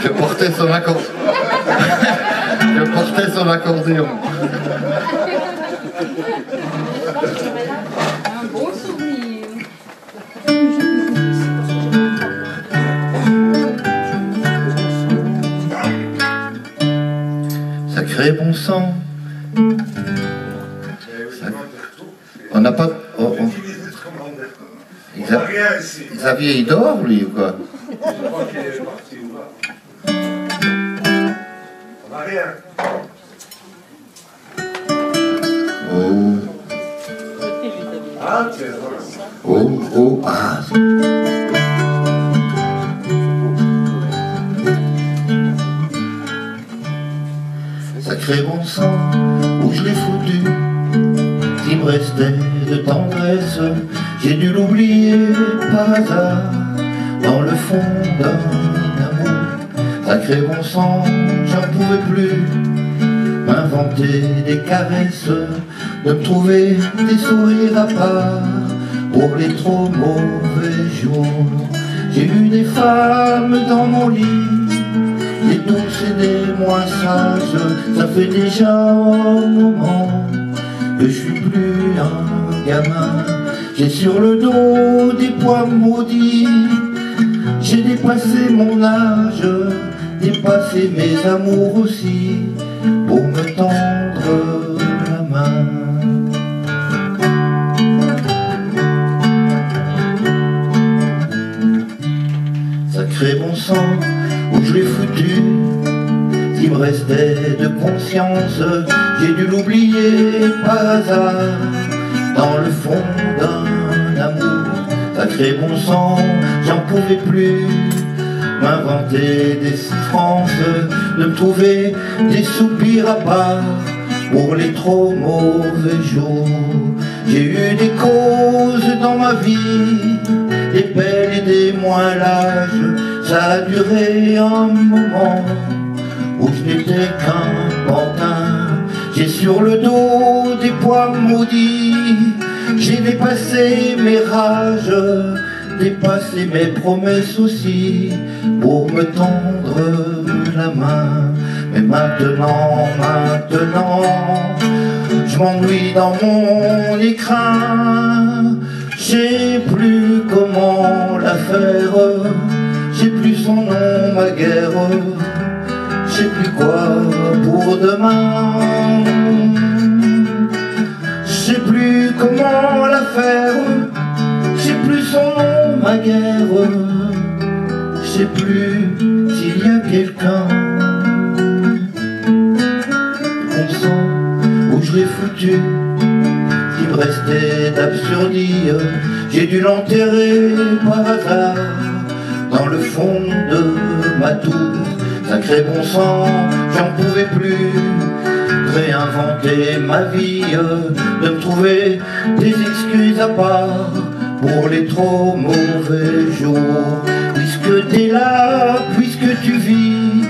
Je portais son accordéon. Je portais son accordéon. Un bon souvenir. Sacré bon sang. On n'a pas. oh, oh. Xa- Xavier, il dort, lui, ou quoi? Oh, oh, oh, ah. Sacré bon sang, où je l'ai foutu S'il me restait de tendresse J'ai dû l'oublier par hasard Dans le fond d'un Sacré bon sang, j'en pouvais plus M'inventer des caresses De me trouver des sourires à part Pour les trop mauvais jours. J'ai eu des femmes dans mon lit les douces et des moins sages, ça fait déjà un moment que je suis plus un gamin. J'ai sur le dos des poids maudits, j'ai dépassé mon âge, dépassé mes amours aussi, pour me tendre la main. Sacré bon sang, où je l'ai foutu S'il me restait de conscience. J'ai dû l'oublier par hasard Dans le fond d'un amour. Sacré bon sang, j'en pouvais plus M'inventer des souffrances De me trouver des soupirs à part Pour les trop mauvais jours. J'ai eu des causes dans ma vie Des belles et des moins lâches Ça a duré un moment Où je n'étais qu'un pantin. J'ai sur le dos des poids maudits J'ai dépassé mes rages Dépassé mes promesses aussi Pour me tendre la main. Mais maintenant, maintenant Je m'ennuie dans mon écrin. J'ai plus comment la faire, j'ai plus son nom, ma guerre, j'ai plus quoi pour demain. Ma guerre, j'ai plus s'il y a quelqu'un. Sang, où je l'ai foutu qui me restait d'absurdie, j'ai dû l'enterrer par hasard dans le fond de ma tour. Sacré bon sang, j'en pouvais plus réinventer ma vie, de me trouver des excuses à part pour les trop mauvais jours. Puisque t'es là, puisque tu vis,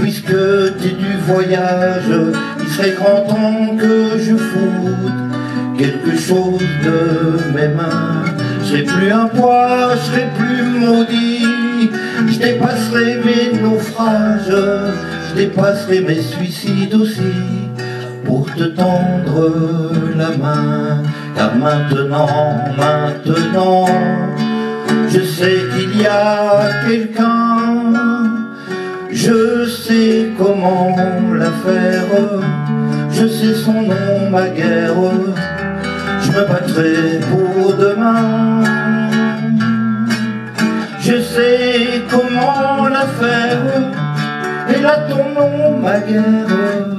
puisque t'es du voyage, il serait grand temps que je foute quelque chose de mes mains. Je serai plus un poids, je serai plus maudit. Je dépasserai mes naufrages, je dépasserai mes suicides aussi. Pour te tendre la main, car maintenant, maintenant, je sais qu'il y a quelqu'un. Je sais comment la faire, je sais son nom, ma guerre. Je me battrai pour demain. Je sais comment la faire, et là ton nom, ma guerre,